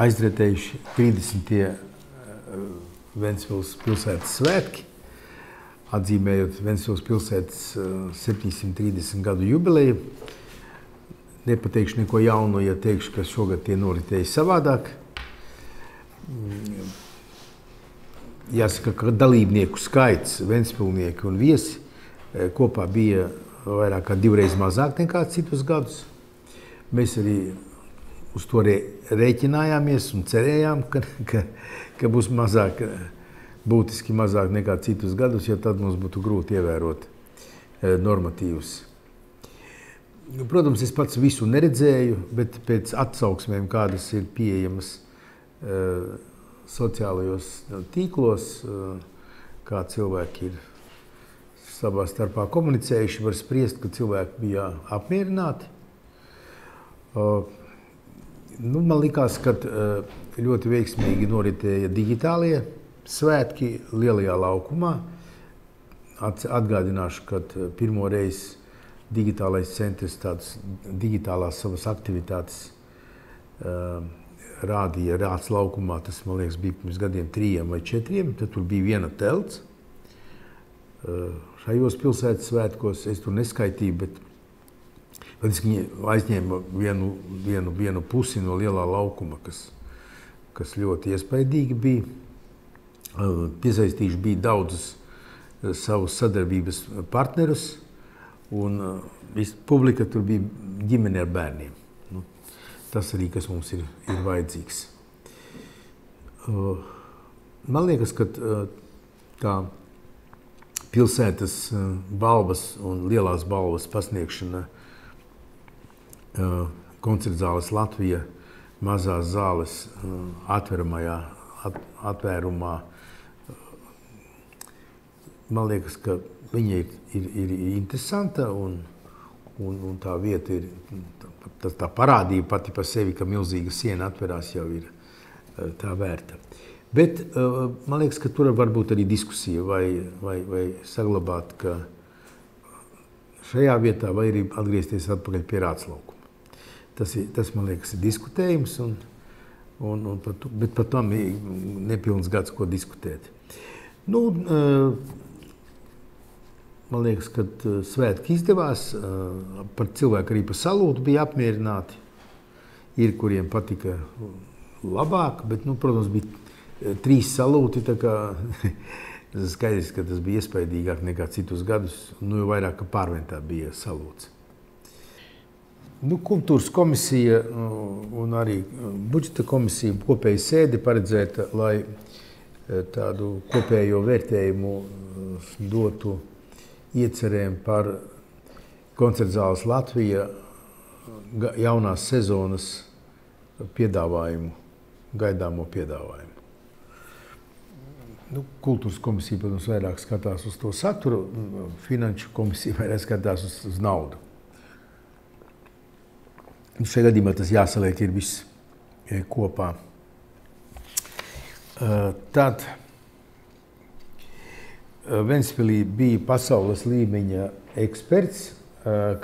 aizretējuši 30. Ventspils pilsētas svētki, atzīmējot Ventspils pilsētas 730 gadu jubileju. Nepateikšu neko jaunu, ja teikšu, ka šogad tie noritēja savādāk. Jāsaka, ka dalībnieku skaits, Ventspilnieki un viesi kopā bija vairāk kā divreiz mazāk nekā citus gadus. Mēs arī uz to rēķinājāmies un cerējām, ka, ka, ka būs mazāk, būtiski mazāk nekā citus gadus, jo tad mums būtu grūti ievērot normatīvus. Protams, es pats visu neredzēju, bet pēc atsauksmēm, kādas ir pieejamas sociālajos tīklos, kā cilvēki ir savā starpā komunicējuši, var spriest, ka cilvēki bija apmierināti. Nu, man liekas, ka ļoti veiksmīgi noritēja digitālie svētki lielajā laukumā. Atgādināšu, ka pirmo reizi digitālais centrs tādas digitālās savas aktivitātes uh, rādīja Rāts laukumā. Tas, man liekas, bija pirms gadiem trījiem vai četriem. Tad tur bija viena telts. Šajos pilsētas svētkos es tur neskaitīju, bet Viņi aizņēma vienu, vienu, vienu pusi no lielā laukuma, kas, kas ļoti iespaidīgi bija. Piesaistījuši bija daudzus savus sadarbības partnerus, un visa publika tur bija ģimene ar bērniem. Nu, tas arī, kas mums ir, ir vajadzīgs. Man liekas, ka tā pilsētas balvas un lielās balvas pasniegšana koncerta zāles Latvija, mazās zāles atveramajā atvērumā. Man liekas, ka viņa ir, ir, ir interesanta un, un, un tā vieta ir, tā, tā parādība pati par sevi, ka milzīga siena atverās jau ir tā vērta. Bet man liekas, ka tur var būt arī diskusija vai, vai, vai saglabāt, ka šajā vietā vai arī atgriezties atpakaļ pie rātslauku. Tas, ir, tas man liekas, ir diskutējums, un, un, un par to, bet par to ir nepilns gads, ko diskutēt. Nu, man liekas, ka svētki izdevās. Par cilvēku arī par salūtu bija apmierināti. Ir, kuriem patika labāk, bet, nu, protams, bija trīs salūti. Tas skaidrs, ka tas bija iespaidīgāk nekā citus gadus. Nu, jau vairāk kā pārventā bija salūts. Nu, kultūras komisija uh, un arī uh, budžeta komisija kopēji sēdi paredzēta, lai uh, tādu kopējo vērtējumu dotu iecerēm par koncertzāles Latvija jaunās sezonas piedāvājumu, gaidāmo piedāvājumu. Nu, kultūras komisija, protams, vairāk skatās uz to saturu, finanšu komisija vairāk skatās uz, uz naudu. Nu, šajā gadījumā tas jāsaliek ir viss e, kopā. E, tad e, Ventspilī bija pasaules līmeņa eksperts,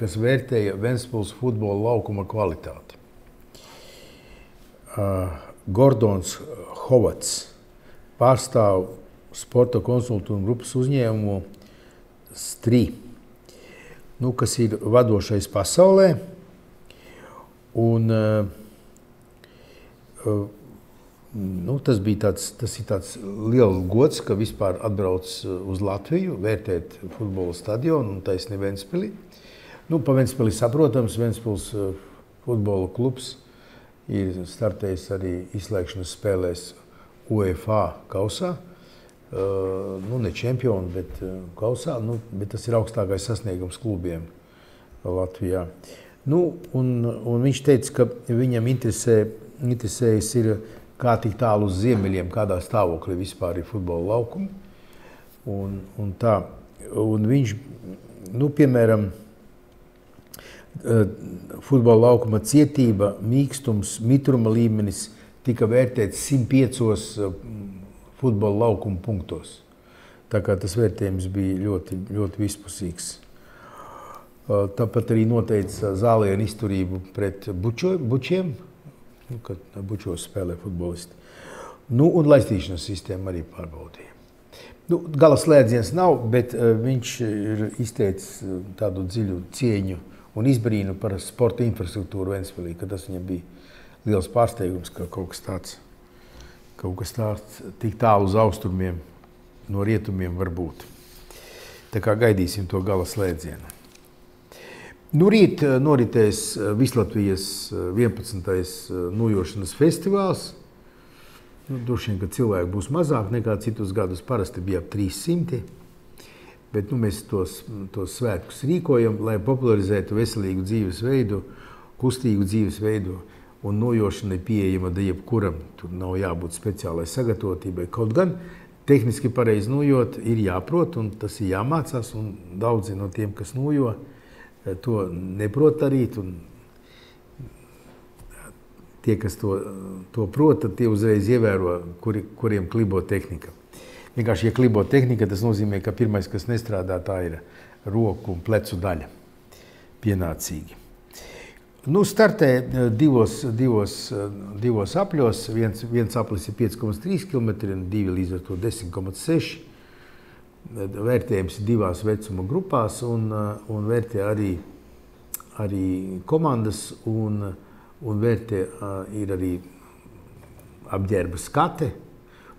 kas vērtēja Ventspils futbola laukuma kvalitāti. Gordons Hovats pārstāv sporta konsultu un grupas uzņēmumu STRI, nu, kas ir vadošais pasaulē. Un, uh, nu, tas bija tāds, tas tāds liels gods, ka vispār atbrauc uz Latviju, vērtēt futbola stadionu un taisni Ventspili. Nu, pa Ventspili saprotams, Ventspils futbola klubs ir startējis arī izslēgšanas spēlēs UEFA kausā. Uh, nu, ne čempioni, bet kausā. Nu, bet tas ir augstākais sasniegums klubiem Latvijā. Uh, Nu, un, un viņš teica, ka viņam interesē, interesējas ir, kā tik tālu uz ziemeļiem, kādā stāvoklī vispār ir futbola laukumi. Un, un tā, un viņš, nu, piemēram, futbola laukuma cietība, mīkstums, mitruma līmenis tika vērtēts 105 futbola laukuma punktos. Tā kā tas vērtējums bija ļoti, ļoti vispusīgs. Tāpat arī noteica zālienu izturību pret bučo, bučiem, nu, kad bučos spēlē futbolisti. Nu, un laistīšanas sistēmu arī pārbaudīja. Nu, gala slēdziens nav, bet viņš ir izteicis tādu dziļu cieņu un izbrīnu par sporta infrastruktūru Ventspēlī, ka tas viņam bija liels pārsteigums, ka kaut kas tāds, kaut kas tāds tik tālu uz austrumiem no rietumiem var būt. Tā kā gaidīsim to gala slēdzienu. Nu, rīt uh, noritēs Vislatvijas 11. nojošanas festivāls – Nu, Droši vien, ka cilvēku būs mazāk nekā citus gadus. Parasti bija ap 300. Bet nu, mēs tos, tos svētkus rīkojam, lai popularizētu veselīgu dzīvesveidu, kustīgu dzīvesveidu. Un nojošana ir pieejama jebkuram. Tur nav jābūt speciālai sagatavotībai. Kaut gan tehniski pareizi nojot, ir jāprot, un tas ir jāmācās. Daudzi no tiem, kas nojo, to neprot darīt. Tie, kas to, to prot, tie uzreiz ievēro, kuri, kuriem klibo tehnika. Vienkārši, ja klibo tehnika, tas nozīmē, ka pirmais, kas nestrādā, tā ir roku un plecu daļa. Pienācīgi. Nu, startē eh, divos, divos, eh, divos apļos. Viens, viens aplis ir 5,3 km, un divi līdz ar to 10,6 vērtējums divās vecuma grupās, un, eh, un vērtē arī, arī komandas. Un, un vērtē ir arī apģērba skate,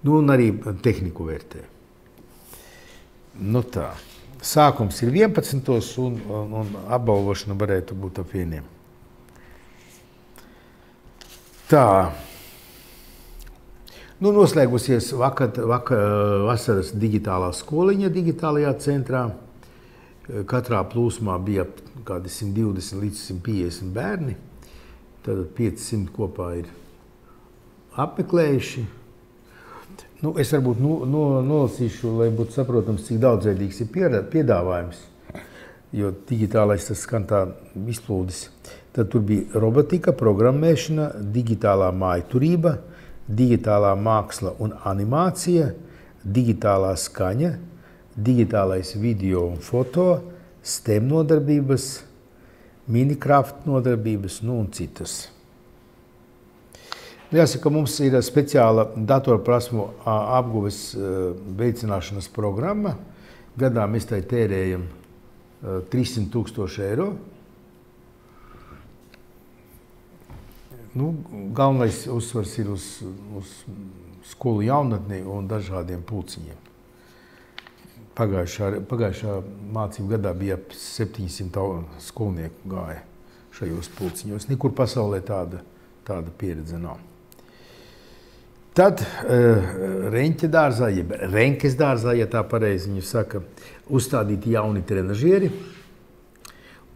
nu, un arī tehniku vērtē. Nu tā. Sākums ir 11. un, un, un apbalvošana varētu būt ap vieniem. Tā. Nu, noslēgusies vakar, vakar, vasaras digitālā skoliņa digitālajā centrā. Katrā plūsmā bija kādi 120 līdz 150 bērni. Tad 500 kopā ir apmeklējuši. Nu, es varbūt nu, no, nolasīšu, lai būtu saprotams, cik daudzveidīgs ir piedāvājums. Jo digitālais tas skan tā izplūdis. Tad tur bija robotika, programmēšana, digitālā mājturība, digitālā māksla un animācija, digitālā skaņa, digitālais video un foto, STEM nodarbības, minikrafta nodarbības nu, un citas. Nu, jāsaka, mums ir speciāla datorprasmu apguves veicināšanas programma. Gadā mēs tai tērējam 300 tūkstoši eiro. Nu, galvenais uzsvars ir uz, uz skolu jaunatni un dažādiem pulciņiem. Pagājušā, pagājušā mācību gadā bija ap 700 skolnieku gāja šajos pulciņos. Nekur pasaulē tāda, tāda pieredze nav. Tad uh, Reņķa dārzā, jeb Reņķes dārzā, ja tā pareizi viņu saka, uzstādīti jauni trenažieri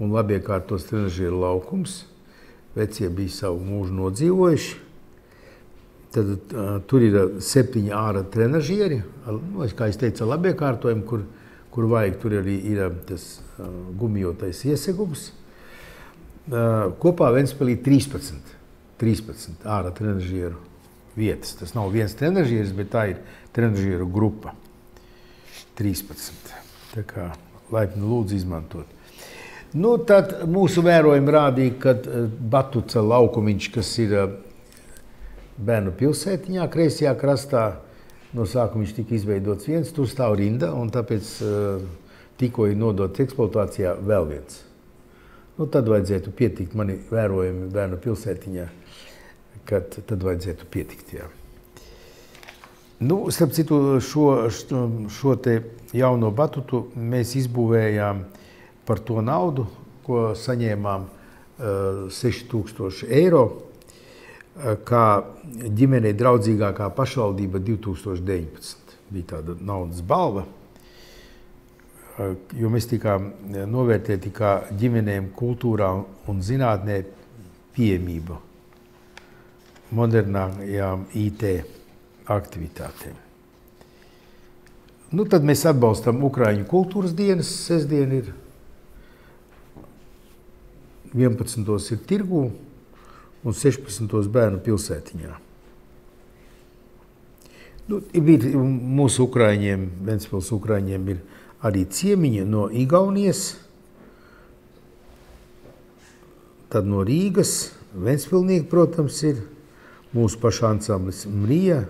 un labi iekārtos trenažieru laukums. Vecie bija savu mūžu nodzīvojuši. Tad uh, tur ir septiņi ārā trenažieri, nu, kā es teicu, labi iekārtojumi, kur, kur vajag. Tur arī ir tas uh, gumijotais iesegums. Uh, kopā Ventspēlī 13, 13 ārā trenažieru vietas. Tas nav viens trenažieris, bet tā ir trenažieru grupa. 13. Tā kā laipni lūdzu izmantot. Nu, tad mūsu vērojumi rādīja, ka Batuca laukumiņš, kas ir bērnu pilsētiņā, kreisajā krastā. No sākuma viņš tika izveidots viens, tur stāv rinda, un tāpēc uh, tikko ir nodots eksploatācijā vēl viens. Nu, tad vajadzētu pietikt mani vērojumi bērnu pilsētiņā, kad tad vajadzētu pietikt. Jā. Nu, starp citu, šo, šo, te jauno batutu mēs izbūvējām par to naudu, ko saņēmām uh, 6000 eiro kā ģimenei draudzīgākā pašvaldība 2019. Bija tāda naudas balva, jo mēs tikām novērtēti kā ģimenēm kultūrā un zinātnē pieejamība modernākajām IT aktivitātēm. Nu, tad mēs atbalstam Ukraiņu kultūras dienas. Sestdien ir 11. ir tirgū un 16. bērnu pilsētiņā. Nu, ir, mūsu ukrāņiem, Ventspils ukrāņiem ir arī ciemiņi no Igaunijas, tad no Rīgas, Ventspilnieki, protams, ir mūsu paša ansamblis Mrija,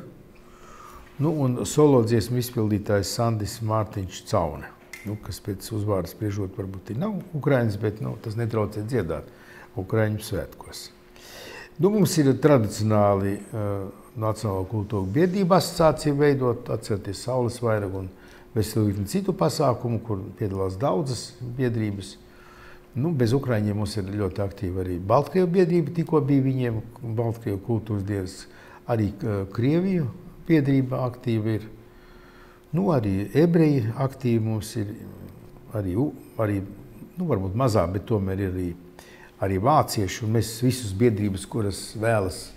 nu, un solo dziesmu izpildītājs Sandis Mārtiņš Caune, nu, kas pēc uzvārdas spriežot varbūt nav Ukraiņas, bet nu, tas netraucē dziedāt Ukraiņu svētkos. Nu, mums ir tradicionāli uh, Nacionālo kultūru biedrība asociācija veidot, atcerieties Saules vairagu un veselīgi citu pasākumu, kur piedalās daudzas biedrības. Nu, bez Ukraiņiem mums ir ļoti aktīva arī Baltkrievu biedrība, tikko bija viņiem Baltkrievu kultūras dienas, arī uh, Krieviju biedrība aktīva ir. Nu, arī ebreji aktīvi mums ir, arī, arī nu, varbūt mazāk, bet tomēr ir arī arī vācieši, mēs visus biedrības, kuras vēlas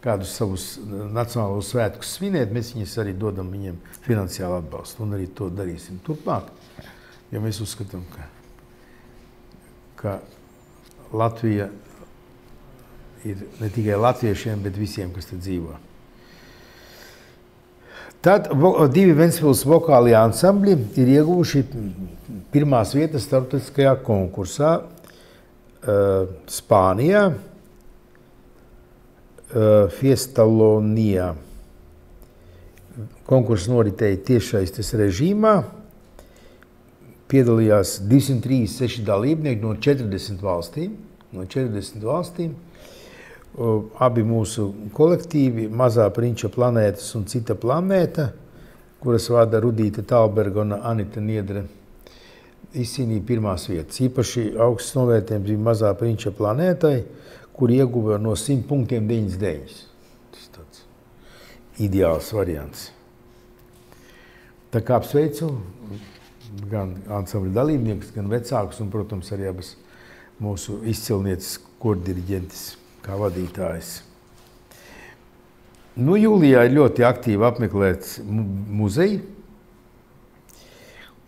kādus savus nacionālos svētkus svinēt, mēs viņus arī dodam viņiem finansiālu atbalstu, un arī to darīsim turpmāk, jo mēs uzskatām, ka, ka Latvija ir ne tikai latviešiem, bet visiem, kas te dzīvo. Tad divi Ventspils vokālie ansambļi ir ieguvuši pirmās vietas starptautiskajā konkursā uh, Spānijā, uh, Fiestalonijā. Konkurss noritēja tiešais tas režīmā. Piedalījās 236 dalībnieki no 40 valstīm. No 40 valstīm. Uh, abi mūsu kolektīvi, Mazā Prinča planētas un cita planēta, kuras vada Rudīta Talberga un Anita Niedre izcīnīja pirmās vietas. Īpaši augsts novērtējums bija mazā prinča planētai, kur ieguva no 100 punktiem 99. Tas tāds ideāls variants. Tā kā apsveicu gan ansambļa dalībniekus, gan vecākus un, protams, arī abas mūsu izcilnieces kordiriģentes kā vadītājs. Nu, jūlijā ir ļoti aktīvi apmeklēts muzeju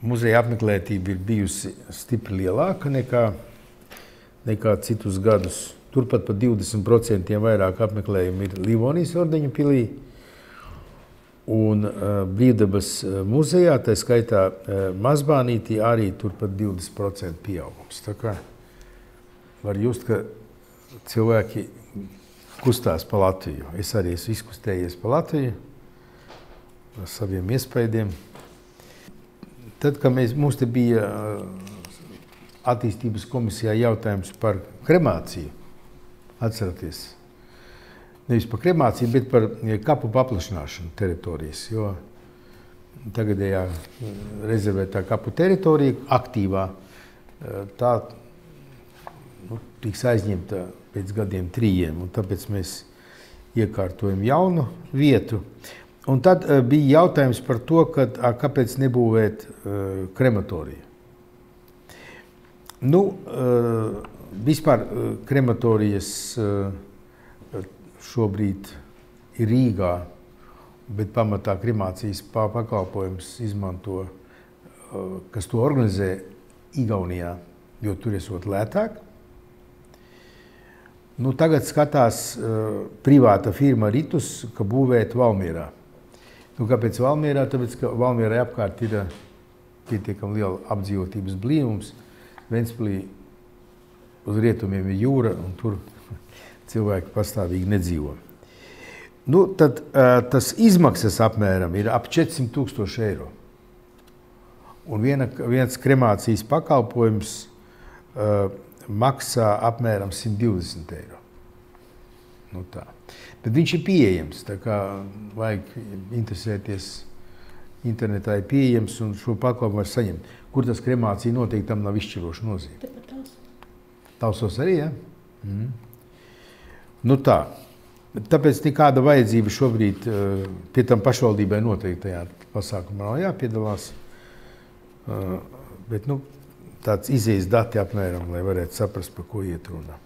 muzeja apmeklētība ir bijusi stipri lielāka nekā, nekā citus gadus. Turpat par 20% vairāk apmeklējumu ir Livonijas ordeņa pilī. Un uh, Brīvdabas muzejā, tā skaitā uh, Mazbānītī, arī turpat 20% pieaugums. Tā kā var just, ka cilvēki kustās pa Latviju. Es arī esmu izkustējies pa Latviju ar saviem iespaidiem. Tad, kad mēs, mums te bija attīstības komisijā jautājums par kremāciju, atceraties, nevis par kremāciju, bet par kapu paplašināšanu teritorijas, jo tagadējā rezervētā kapu teritorija aktīvā, tā nu, tiks aizņemta pēc gadiem trījiem, un tāpēc mēs iekārtojam jaunu vietu. Un tad uh, bija jautājums par to, kad, a, kāpēc nebūvēt uh, krematoriju. Nu, uh, vispār uh, krematorijas šobrīd ir Rīgā, bet pamatā kremācijas pakalpojums izmanto, kas to organizē Igaunijā, jo tur esot lētāk. Nu, tagad skatās uh, privāta firma Ritus, ka būvēt Valmierā. Nu, kāpēc Valmierā? Tāpēc, ka Valmierai apkārt ir eh, pietiekami liela apdzīvotības blīvums. Ventspilī uz rietumiem ir jūra, un tur cilvēki pastāvīgi nedzīvo. Nu, tad, uh, tas izmaksas apmēram ir ap 400 tūkstoši eiro. Un viena, viens kremācijas pakalpojums uh, maksā apmēram 120 eiro. Nu, tā. Bet viņš ir pieejams. Tā kā vajag interesēties, internetā ir pieejams un šo pakalpojumu var saņemt. Kur tas kremācija notiek, tam nav izšķiroša nozīme. Tausos arī, ja? Mm. Nu tā. Tāpēc nekāda vajadzība šobrīd uh, pie tam pašvaldībai noteikti tajā pasākumā nav jāpiedalās. Uh, bet nu, tāds izējas dati apmēram, lai varētu saprast, par ko iet runa.